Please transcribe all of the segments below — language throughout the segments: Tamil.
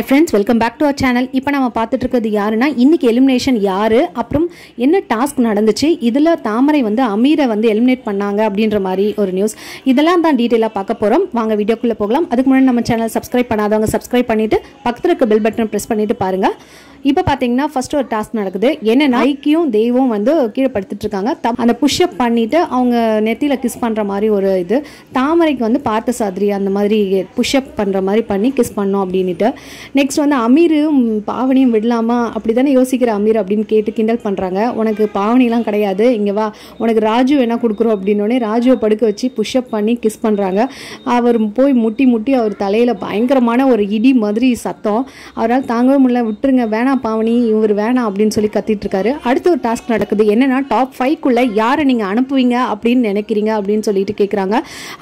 Friends welcome back to our channel இப்போ நம்ம பார்த்துட்டு இருக்கிறது யாருன்னா இன்னைக்கு எலிமினேஷன் யாரு? அப்புறம் என்ன டாஸ்க் நடந்துச்சு? இதில் தாமரை வந்து அமீரை வந்து எலிமினேட் பண்ணாங்க அப்படின்ற மாதிரி ஒரு நியூஸ் இதெல்லாம் தான் டீட்டெயிலாக பார்க்க போகிறோம் வாங்க வீடியோக்குள்ளே போகலாம். அதுக்கு முன்னாடி நம்ம சேனல் சப்ஸ்கிரைப் பண்ணாதவங்க சப்ஸ்கிரைப் பண்ணிட்டு பக்கத்தில் இருக்க பெல் பட்டன் ப்ரெஸ் பண்ணிட்டு பாருங்கள் இப்போ பார்த்தீங்கன்னா ஃபர்ஸ்ட் ஒரு டாஸ்க் நடக்குது. என்னன்னா ஐக்கியும் தெய்வம் வந்து கீழே படுத்துட்டு இருக்காங்க தம்- அந்த புஷ்அப் பண்ணிட்டு அவங்க நெத்தியில் கிஸ் பண்ணுற மாதிரி ஒரு இது. தாமரைக்கு வந்து பார்த்த சாதிரி அந்த மாதிரி புஷ்அப் பண்ணுற மாதிரி பண்ணி கிஸ் பண்ணோம் அப்படின்ட்டு நெக்ஸ்ட் வந்து அமீரும் பாவனியும் விடலாமா? அப்படி தானே யோசிக்கிற அமீர் அப்படின்னு கேட்டு கிண்டல் பண்ணுறாங்க உனக்கு பாவனிலாம் கிடையாது. இங்கே வா. உனக்கு ராஜு வேணால் கொடுக்குறோம் அப்படின்னோடனே ராஜுவை படுக்க வச்சு புஷ்அப் பண்ணி கிஸ் பண்ணுறாங்க அவர் போய் முட்டி முட்டி அவர் தலையில் பயங்கரமான ஒரு இடி மாதிரி சத்தம். அவரால் தாங்கவே முடியல. விட்டுருங்க. வேணாம் பாவனி இவர் வேணாம் அப்படின்னு சொல்லி கத்திட்டு இருக்காரு அடுத்த ஒரு டாஸ்க் நடக்குது. என்னன்னா டாப் ஃபைவ்க்குள்ள யாரை நீங்க அனுப்புவீங்க அப்படின்னு நினைக்கிறீங்க அப்படின்னு சொல்லிட்டு கேட்குறாங்க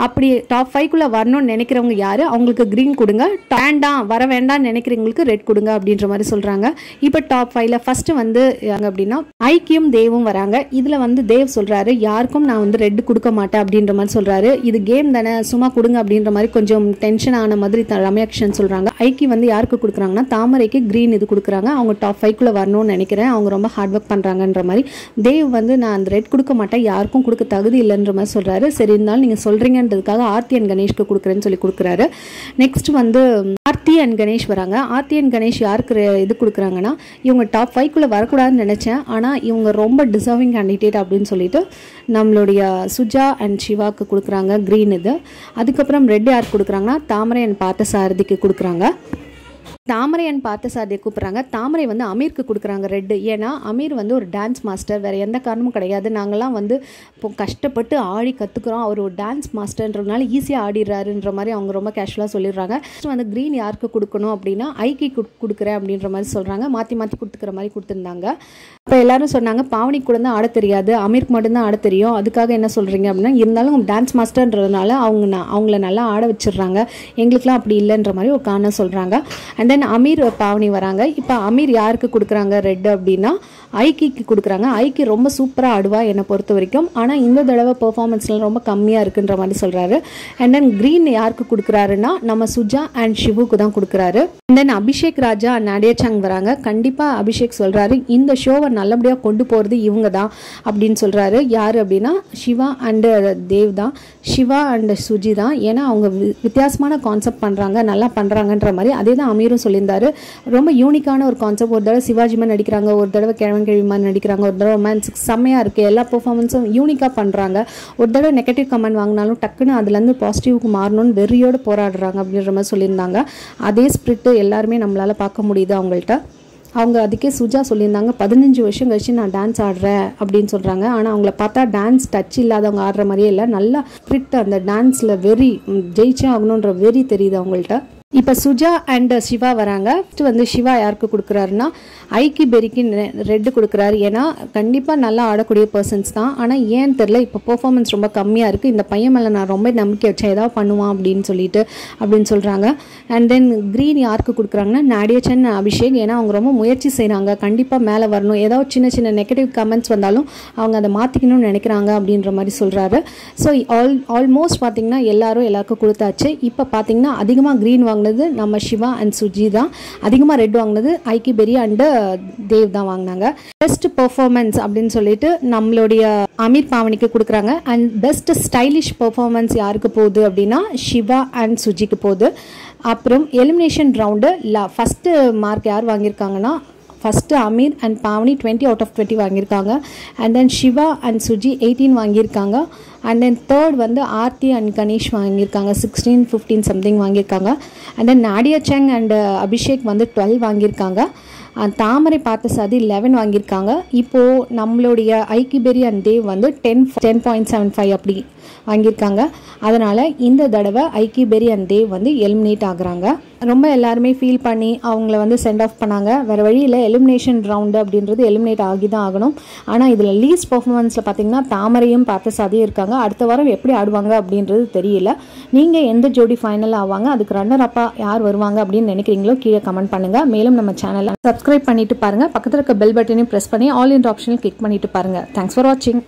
அப்படி டாப் ஃபைவ்க்குள்ள வரணும்னு நினைக்கிறவங்க யாரு? அவங்களுக்கு கிரீன் கொடுங்க. வேண்டாம் வர வேண்டாம்னு நினைக்கிறவங்களுக்கு ரெட் கொடுங்க அப்படின்ற மாதிரி சொல்றாங்க. இப்போ டாப் ஃபைவ்ல ஃபர்ஸ்ட் வந்து அப்படின்னா ஐக்கியம் தேவும் வராங்க. இதுல வந்து தேவ் சொல்றாரு யாருக்கும் நான் வந்து ரெட் கொடுக்க மாட்டேன் அப்படின்ற மாதிரி சொல்றாரு. இது கேம் தானே சும்மா கொடுங்க அப்படின்ற மாதிரி கொஞ்சம் டென்ஷன் ஆன மாதிரி ரம்யாக்ஷன் சொல்கிறாங்க ஐக்கியம் சொல்றாங்க. ஐக்கி வந்து யாருக்கு கொடுக்குறாங்கன்னா தாமரைக்கு கிரீன் இது கொடுக்குறாங்க. அவங்க டாப் ஃபைவ்க்குள்ளே வரணும்னு நினைக்கிறேன். அவங்க ரொம்ப ஹார்ட் ஒர்க் பண்ணுறாங்கன்ற மாதிரி. தேவ் வந்து நான் அந்த ரெட் கொடுக்க மாட்டேன். யாருக்கும் கொடுக்க தகுதி இல்லைன்ற மாதிரி சொல்கிறாரு சரி இருந்தாலும் நீங்கள் சொல்கிறீங்கன்றதுக்காக ஆர்த்தி அண்ட் கணேஷ்க்கு கொடுக்குறேன்னு சொல்லி கொடுக்குறாரு. நெக்ஸ்ட் வந்து ஆர்த்தி அண்ட் கணேஷ் வராங்க. ஆர்த்தி அண்ட் கணேஷ் யாருக்கு இது கொடுக்குறாங்கன்னா இவங்க டாப் ஃபைவ்க்குள்ளே வரக்கூடாதுன்னு நினச்சேன். ஆனால் இவங்க ரொம்ப டிசர்விங் கேண்டிடேட் அப்படின்னு சொல்லிட்டு நம்மளுடைய சுஜா அண்ட் சிவாக்கு கொடுக்குறாங்க க்ரீன் இது. அதுக்கப்புறம் ரெட் யார் கொடுக்குறாங்கன்னா தாமரை அண்ட் பார்த்த சாரதிக்கு கொடுக்குறாங்க. தாமரை அண்ட் பார்த்தசாரதியை கூப்பிட்றாங்க. தாமரை வந்து அமீருக்கு கொடுக்குறாங்க ரெட்டு ஏன்னா அமீர் வந்து ஒரு டான்ஸ் மாஸ்டர் வேறு எந்த காரணமும் கிடையாது. நாங்கள்லாம் வந்து இப்போ கஷ்டப்பட்டு ஆடி கற்றுக்குறோம் அவர் ஒரு டான்ஸ் மாஸ்டர்ன்றதுனால ஈஸியாக ஆடிடுறாருன்ற மாதிரி அவங்க ரொம்ப கேஷுவலாக சொல்லிடுறாங்க. வந்து க்ரீன் யாருக்கு கொடுக்கணும் அப்படின்னா ஐக்கி கொடுக்குறேன் அப்படின்ற மாதிரி சொல்கிறாங்க மாற்றி மாற்றி கொடுத்துக்கிற மாதிரி கொடுத்துருந்தாங்க. இப்போ எல்லாரும் சொன்னாங்க பாவனி கூட தான் ஆட தெரியாது. அமீருக்கு மட்டும்தான் ஆட தெரியும். அதுக்காக என்ன சொல்கிறீங்க அப்படின்னா இருந்தாலும் டான்ஸ் மாஸ்டர்ன்றதுனால அவங்க அவங்கள நல்லா ஆட வச்சிடுறாங்க. எங்களுக்குலாம் அப்படி இல்லைன்ற மாதிரி ஒரு காரணம் சொல்கிறாங்க அண்ட் தென் அமீர் பாவனி வராங்க. இப்போ அமீர் யாருக்கு கொடுக்குறாங்க? ரெட் அப்படின்னா ஐக்கிக்கு கொடுக்குறாங்க. ஐக்கி ரொம்ப சூப்பராக ஆடுவா என்னை பொறுத்த வரைக்கும். ஆனால் இந்த தடவை பெர்ஃபார்மன்ஸ்லாம் ரொம்ப கம்மியாக இருக்குன்ற மாதிரி சொல்கிறாரு அண்ட் தென் க்ரீன் யாருக்கு கொடுக்குறாருன்னா நம்ம சுஜா அண்ட் ஷிவுக்கு தான் கொடுக்குறாரு. And then Abhishek Raja and Nadia Chang வராங்க. கண்டிப்பாக அபிஷேக் சொல்கிறாரு இந்த ஷோவை நல்லபடியாக கொண்டு போகிறது இவங்க தான் அப்படின்னு சொல்கிறாரு யார் அப்படின்னா சிவா அண்டு தேவ் தான். சிவா அண்ட் சுஜி தான். ஏன்னா அவங்க வித்தியாசமான கான்செப்ட் பண்ணுறாங்க நல்லா பண்ணுறாங்கன்ற மாதிரி அதே தான் அமீரும் சொல்லியிருந்தாரு. ரொம்ப யூனிக்கான ஒரு கான்செப்ட் ஒரு தடவை சிவாஜி நடிக்கிறாங்க ஒரு தடவை கிழவன் கிழவி நடிக்கிறாங்க ஒரு தடவை ரொமான்ஸுக்கு செம்மையாக இருக்குது எல்லா பெர்ஃபார்மன்ஸும் யூனிக்காக பண்ணுறாங்க ஒரு தடவை நெகட்டிவ் கமெண்ட் வாங்கினாலும் டக்குன்னு அதுலேருந்து பாசிட்டிவ்க்கு மாறணும்னு வெறியோடு போராடுறாங்க அப்படின்ற மாதிரி சொல்லியிருந்தாங்க. அதே ஸ்பிரிட்டு எல்லாருமே நம்மளால் பார்க்க முடியுது அவங்கள்ட்ட. அவங்க அதுக்கே சுஜா சொல்லியிருந்தாங்க பதினஞ்சு வருஷம் கழிச்சு நான் டான்ஸ் ஆடுறேன் அப்படின்னு சொல்கிறாங்க ஆனால் அவங்கள பார்த்தா டான்ஸ் டச் இல்லாதவங்க ஆடுற மாதிரியே இல்லை. நல்லா ஸ்பிரிட் அந்த டான்ஸில் வெறி ஜெயிச்சே ஆகணுன்ற வெறி தெரியுது அவங்கள்ட்ட. இப்போ சுஜா அண்ட் சிவா வராங்க. ஃபஸ்ட்டு வந்து சிவா யாருக்கு கொடுக்குறாருன்னா ஐக்கி பெரிக்கு ரெட்டு கொடுக்குறாரு. ஏன்னா கண்டிப்பாக நல்லா ஆடக்கூடிய பர்சன்ஸ் தான். ஆனால் ஏன் தெரில இப்போ பெர்ஃபார்மன்ஸ் ரொம்ப கம்மியாக இருக்குது இந்த பையன் மேலே நான் ரொம்ப நம்பிக்கை வச்சேன். ஏதாவது பண்ணுவான் அப்படின்னு சொல்லிட்டு அப்படின்னு சொல்கிறாங்க அண்ட் தென் க்ரீன் யாருக்கு கொடுக்குறாங்கன்னா நாடியச்சன் அபிஷேக். ஏன்னா அவங்க ரொம்ப முயற்சி செய்கிறாங்க கண்டிப்பாக மேலே வரணும். ஏதாவது சின்ன சின்ன நெகட்டிவ் கமெண்ட்ஸ் வந்தாலும் அவங்க அதை மாற்றிக்கணும்னு நினைக்கிறாங்க அப்படின்ற மாதிரி சொல்கிறாரு ஸோ ஆல் ஆல்மோஸ்ட் பார்த்திங்கன்னா எல்லாரும் எல்லாருக்கும் கொடுத்தாச்சு. இப்போ பார்த்தீங்கன்னா அதிகமாக க்ரீன் வாங்கினது நம்ம சிவா அண்ட் சுஜி தான். அதிகமாக ரெட் வாங்கினது ஐக்கி பெரி அண்டு தேவ் தான் வாங்கினாங்க. பெஸ்ட் பெர்ஃபார்மன்ஸ் அப்படின்னு சொல்லிட்டு நம்மளுடைய அமீர் பாவனிக்கு கொடுக்குறாங்க. அண்ட் பெஸ்ட் ஸ்டைலிஷ் பெர்ஃபார்மன்ஸ் யாருக்கு போகுது அப்படின்னா சிவா அண்ட் சுஜிக்கு போகுது. அப்புறம் எலிமினேஷன் ரவுண்டு ஃபஸ்ட்டு மார்க் யார் வாங்கியிருக்காங்கன்னா first Amir and Pavani twenty out of twenty வாங்கியிருக்காங்க. And then Shiva and Suji eighteen வாங்கியிருக்காங்க. அண்ட் தென் தேர்ட் வந்து ஆர்த்தி அண்ட் கணேஷ் வாங்கியிருக்காங்க. சிக்ஸ்டீன் ஃபிஃப்டீன் சம்திங் வாங்கியிருக்காங்க. And then Nadia Chang and Abhishek வந்து டுவெல் வாங்கியிருக்காங்க. தாமரை பார்த்த சாதி லெவன் வாங்கியிருக்காங்க. இப்போது நம்மளுடைய ஐக்கிபெரி அண்ட் தேவ் வந்து ten ten point seven five அப்படி. வாங்கியிருக்காங்க. அதனால் இந்த தடவை ஐக்கிபெரி அண்ட் தேவ் வந்து எலிமினேட் ஆகுறாங்க. ரொம்ப எல்லாருமே ஃபீல் பண்ணி அவங்கள வந்து சென்ட் ஆஃப் பண்ணாங்க. வேறு வழியில் எலிமினேஷன் ரவுண்டு அப்படின்றது எலிமினேட் ஆகி தான் ஆகணும். ஆனால் இதில் லீஸ்ட் பர்ஃபார்மன்ஸில் பார்த்தீங்கன்னா தாமரையும் பார்த்தசாதியும் இருக்காங்க. அடுத்த வாரம் எப்படி ஆடுவாங்க அப்படின்றது தெரியல. நீங்கள் எந்த ஜோடி ஃபைனல் ஆவாங்க? அதுக்கு ரன்னர் அப்பா யார் வருவாங்க அப்படின்னு நினைக்கிறீங்களோ கீழே கமெண்ட் பண்ணுங்கள் மேலும் நம்ம சேனலை சப்ஸ்கிரைப் பண்ணிட்டு பாருங்கள் பக்கத்தில் இருக்க பெல் பட்டனையும் ப்ரெஸ் பண்ணி ஆல் இன் ஆப்ஷனில் கிளிக் பண்ணிட்டு பாருங்கள் தேங்க்ஸ் ஃபார் வாட்சிங்